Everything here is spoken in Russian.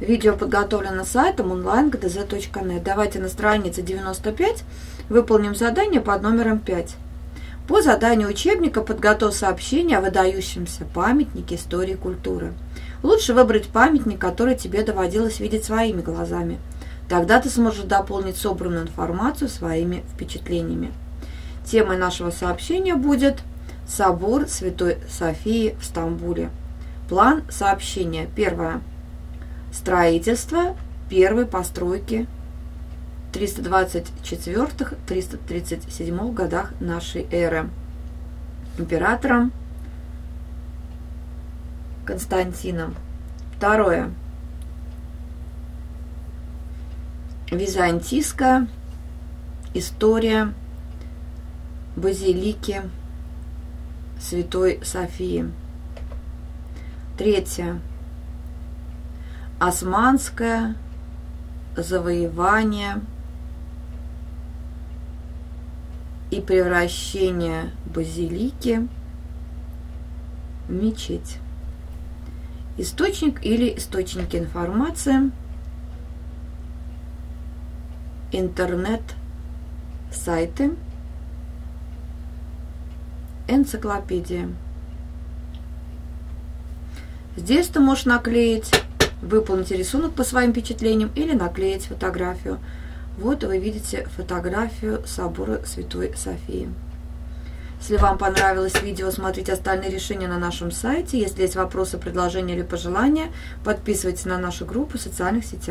Видео подготовлено сайтом online.gdz.net. Давайте на странице 95 выполним задание под номером 5. По заданию учебника подготовь сообщение о выдающемся памятнике истории культуры. Лучше выбрать памятник, который тебе доводилось видеть своими глазами. Тогда ты сможешь дополнить собранную информацию своими впечатлениями. Темой нашего сообщения будет Собор Святой Софии в Стамбуле. План сообщения. Первое. Строительство первой постройки 324-337 годах нашей эры. Императором Константином. Второе. Византийская история базилики Святой Софии. Третье. Османское завоевание и превращение базилики в мечеть. Источник или источники информации. Интернет-сайты. Энциклопедия. Здесь ты можешь наклеить, выполнить рисунок по своим впечатлениям или наклеить фотографию. Вот вы видите фотографию собора Святой Софии. Если вам понравилось видео, смотрите остальные решения на нашем сайте. Если есть вопросы, предложения или пожелания, подписывайтесь на нашу группу в социальных сетях.